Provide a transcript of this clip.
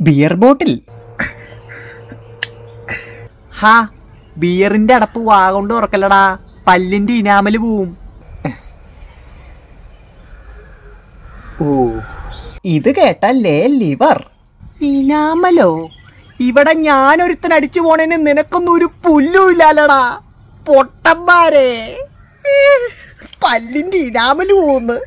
Beer bottle ഹാ ബിയറിന്റെ അടപ്പ് വാ കൊണ്ട് ഉറക്കല്ലടാ. പല്ലിന്റെ ഇനാമൽ പോവും. ഓ. ഇത് കേട്ടല്ലേ ലിവർ? ഇനാമലോ? ഇവിടെ ഞാനൊരുത്തൻ അടിച്ചു പോണേന് നിനക്കൊന്നും ഒരു പുല്ലും ഇല്ലാലടാ. പൊട്ടന്മാരെ. പല്ലിന്റെ ഇനാമൽ പോന്ന്